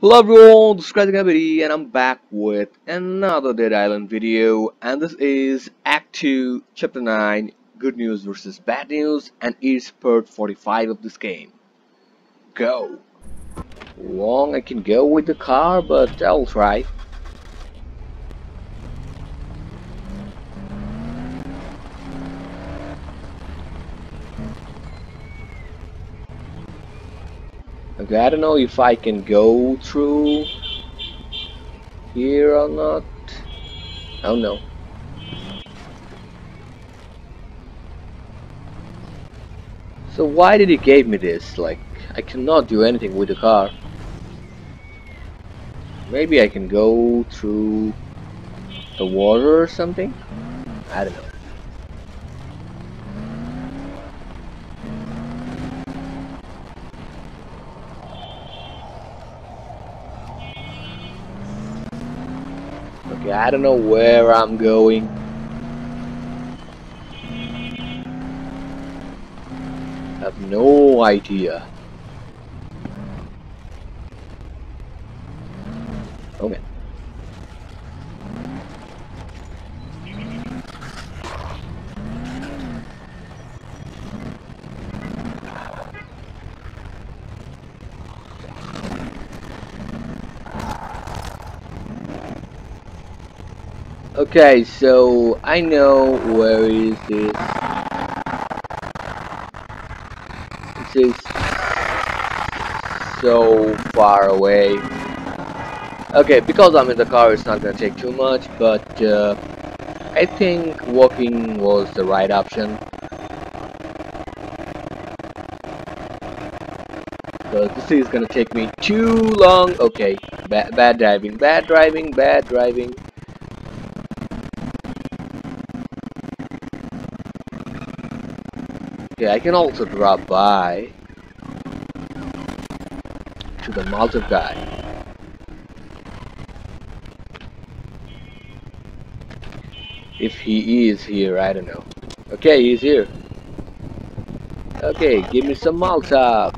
Hello everyone, this is Crazy and I'm back with another Dead Island video and this is Act 2, Chapter 9, Good News versus Bad News and it's part 45 of this game. Go! Long I can go with the car but I'll try. Okay, I don't know if I can go through here or not. Oh no. So why did he give me this? Like, I cannot do anything with the car. Maybe I can go through the water or something? I don't know. Okay, I don't know where I'm going. I have no idea. Okay. Okay, so I know where is this. This is so far away. Okay, because I'm in the car, it's not gonna take too much, but uh, I think walking was the right option. Because this is gonna take me too long. Okay, bad, bad driving, bad driving, bad driving. Okay, I can also drop by to the Molotov guy. If he is here, I don't know. Okay, he's here. Okay, give me some Molotov.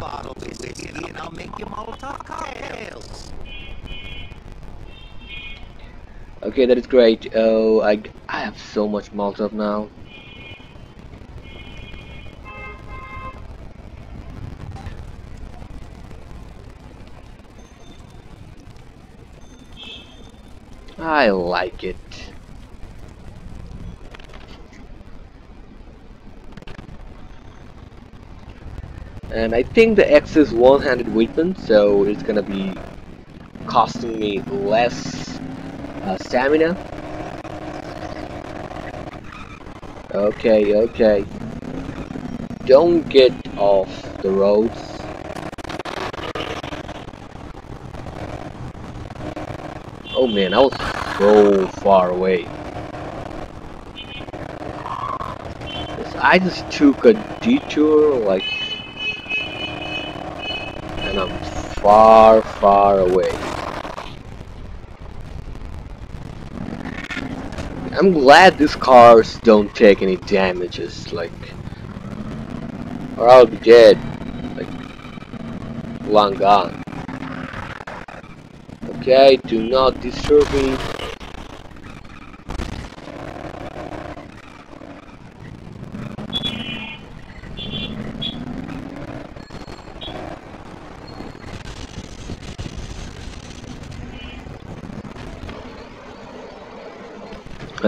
Okay, that is great. Oh, I, I have so much Molotov now. I like it. And I think the X is one-handed weapon, so it's gonna be costing me less uh, stamina. Okay, okay. Don't get off the roads. Oh man, I was so far away. I just took a detour, like, and I'm far, far away. I'm glad these cars don't take any damages, like, or I'll be dead, like, long gone. Okay, do not disturb me.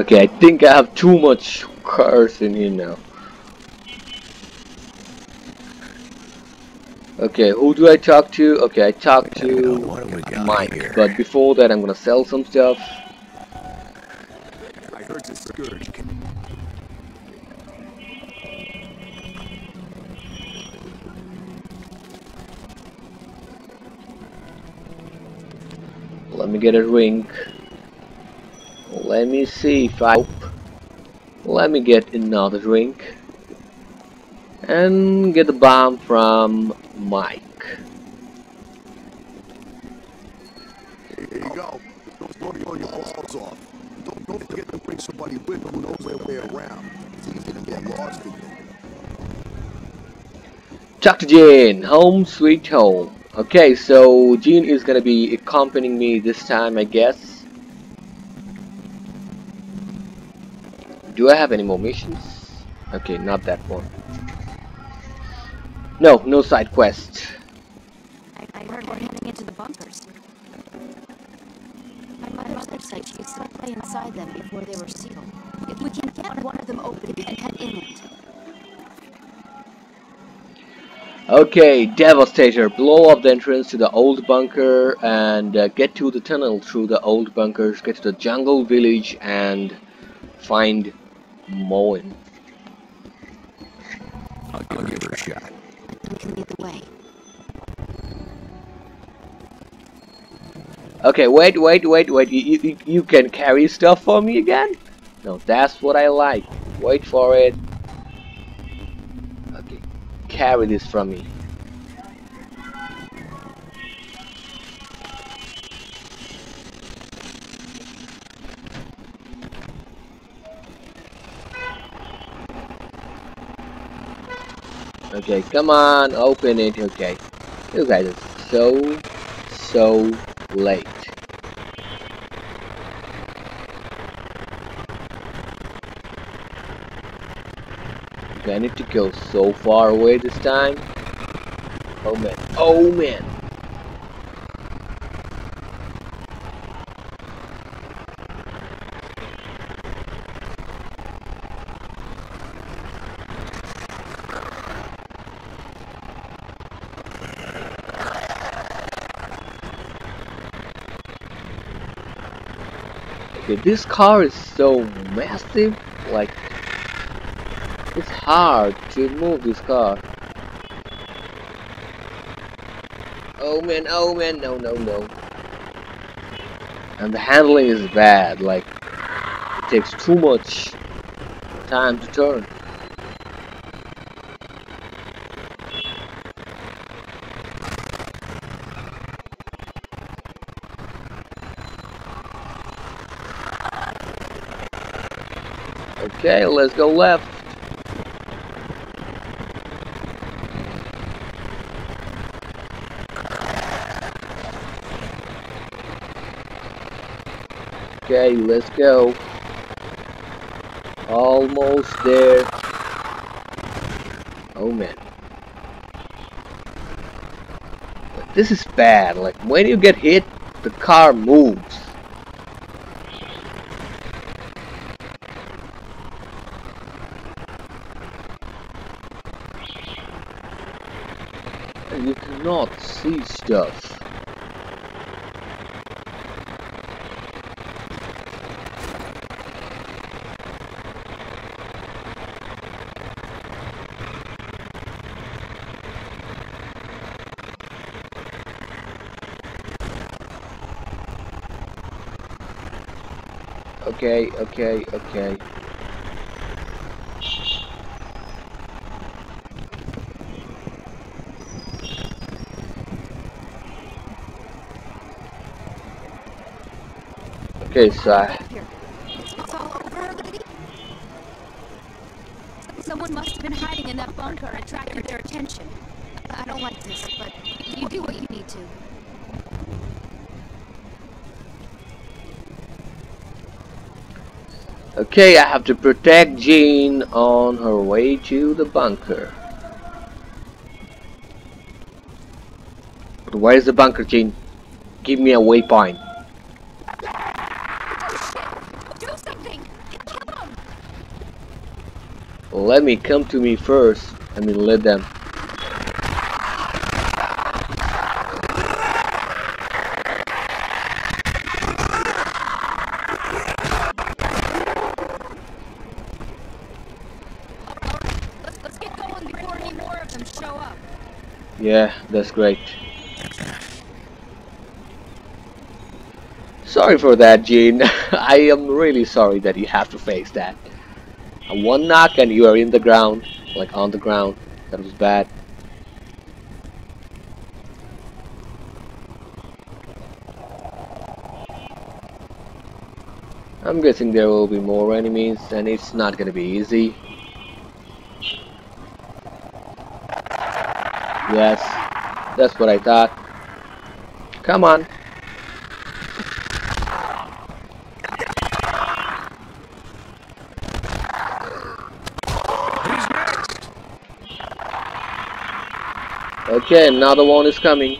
Okay, I think I have too much cars in here now. Okay, who do I talk to? Okay, I talk to Mike, here? but before that I'm gonna sell some stuff. I heard the scourge. Let me get a ring. Let me see if I... Let me get another drink. And get the bomb from Mike. Here you go. Don't blow your balls off. Don't, don't forget to bring somebody with who knows their way around. It's easy to get lost in Dr. Jane, home sweet home. Okay, so Jean is gonna be accompanying me this time, I guess. Do I have any more missions? Okay, not that one. No, no side quest. I, I heard we're heading into the bunkers. My mother said she to play inside them before they were sealed. If we can get one of them open and head inland. Okay, Devastator, blow up the entrance to the old bunker and uh, get to the tunnel through the old bunkers, get to the jungle village and find Mowen. I'll, I'll give her a shot. We can lead the way. Okay, wait, wait, wait, wait. You, you, you can carry stuff for me again? No, that's what I like. Wait for it. Okay, carry this from me. Okay, come on, open it. Okay, you guys are so, so late. Okay, I need to go so far away this time. Oh man, oh man. This car is so massive, like it's hard to move this car. Oh man, oh man, no, no, no. And the handling is bad, like it takes too much time to turn. Okay, let's go left. Okay, let's go. Almost there. Oh man. This is bad. Like when you get hit, the car moves. Cannot see stuff. Okay, okay, okay. Okay, so I, It's, it's all over already? Someone must have been hiding in that bunker and attracted their attention. I don't like this, but you do what you need to. okay, I have to protect Jean on her way to the bunker. But where is the bunker, Jean? Give me a waypoint. Do something! Kill them! Let me come to me first. I mean, let them. Let's, let's get going before any more of them. Yeah, that's great. Sorry for that, Jean. I am really sorry that you have to face that. A one knock and you are in the ground, like on the ground. That was bad. I'm guessing there will be more enemies and it's not gonna be easy. Yes, that's what I thought. Come on. Okay, another one is coming.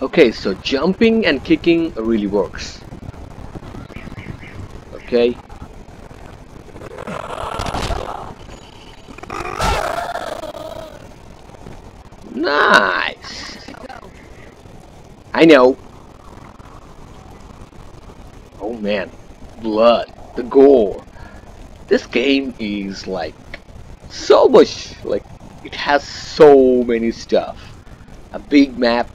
Okay, so jumping and kicking really works. Okay. Nice. I know. Oh man, blood, the gore. This game is like so much like it has so many stuff. A big map.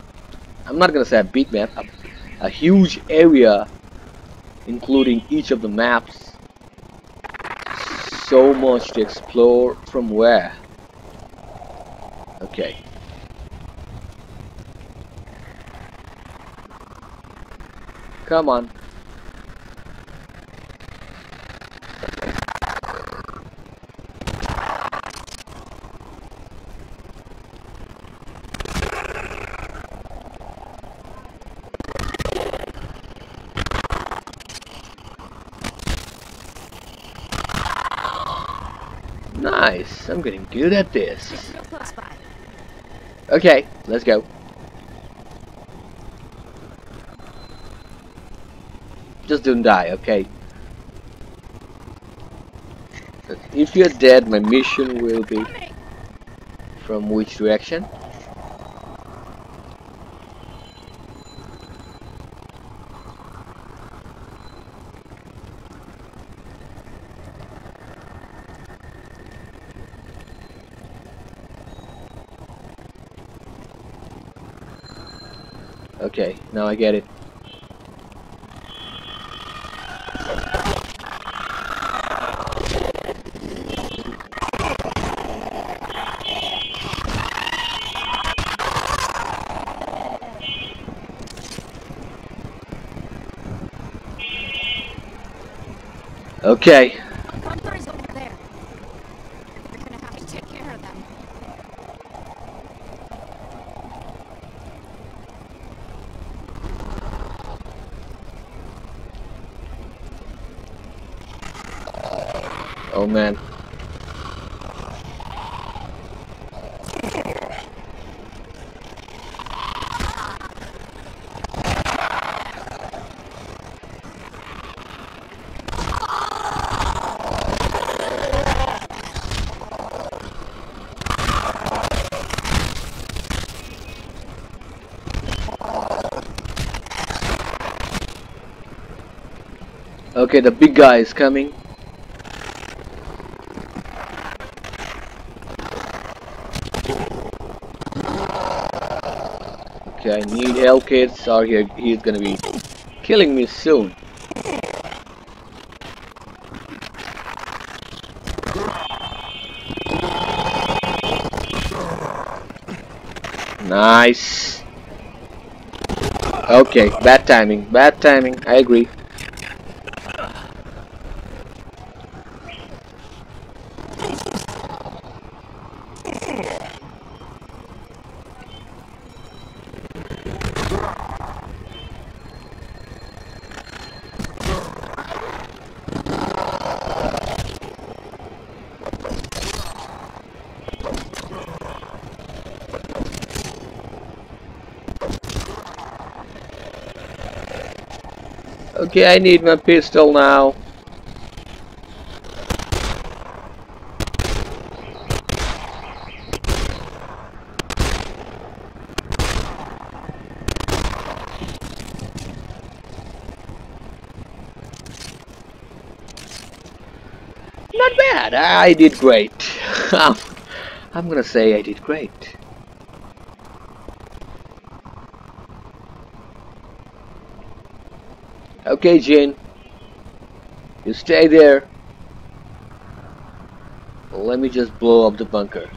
I'm not gonna say a big map. A, a huge area, including each of the maps. So much to explore from where. Okay. Come on. Nice, I'm getting good at this. Just real close by. Okay, let's go. Just don't die, okay? If you're dead, my mission will be from which direction? Now I get it. Okay, Bunker is over there. You're gonna have to take care of them. oh man. Okay, the big guy is coming. Okay, I need help kids or he, he's gonna be killing me soon. Nice. Okay, bad timing, bad timing, I agree. Okay, I need my pistol now. Not bad. I did great. I'm gonna say I did great. Okay, Jane. You stay there. Let me just blow up the bunker.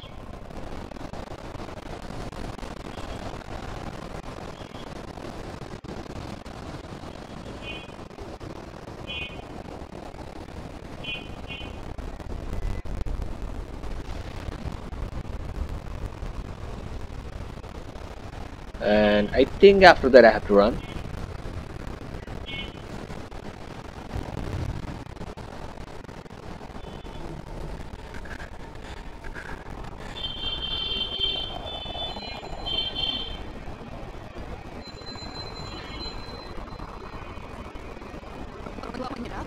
And I think after that I have to run. Blowing it up.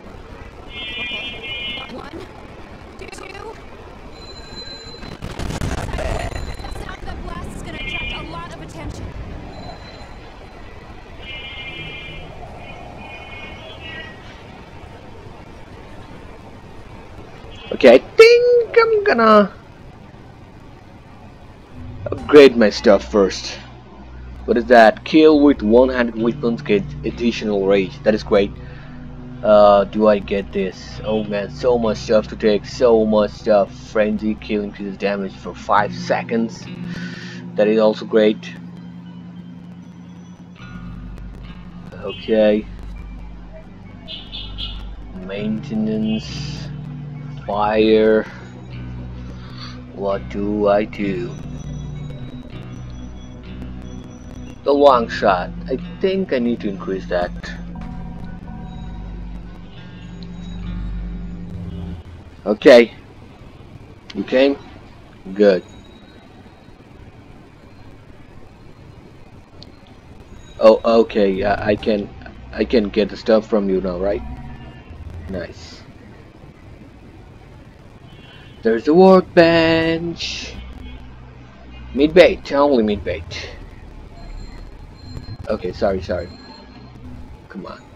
Okay. One, two. The sound of that blast is gonna attract a lot of attention. Okay, I think I'm gonna upgrade my stuff first. What is that? Kill with one-handed weapons get additional rage. That is great. Uh, do I get this? Oh man, so much stuff to take. So much stuff. Frenzy kill increases damage for 5 seconds. That is also great. Okay. Maintenance. Fire. What do I do? The long shot. I think I need to increase that. Okay. You came? Good. Oh, okay. I can, I can get the stuff from you now, right? Nice. There's the workbench. Meat bait, only meat bait. Okay, sorry, sorry. Come on.